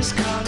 is coming.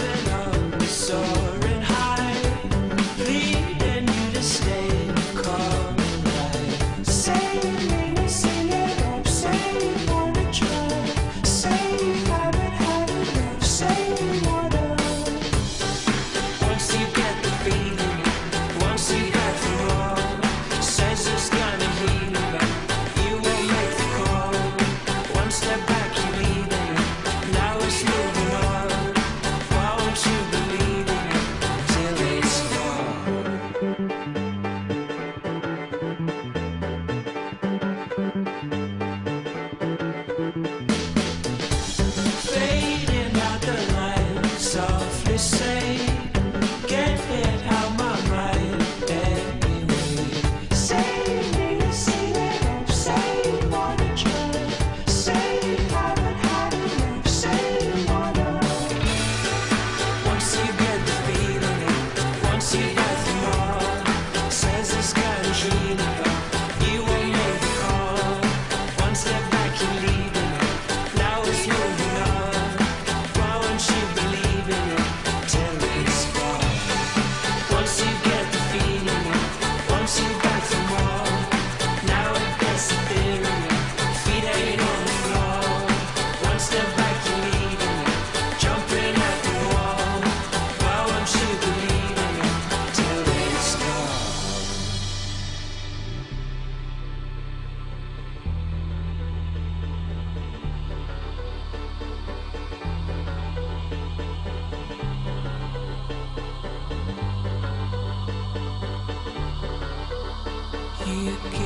Say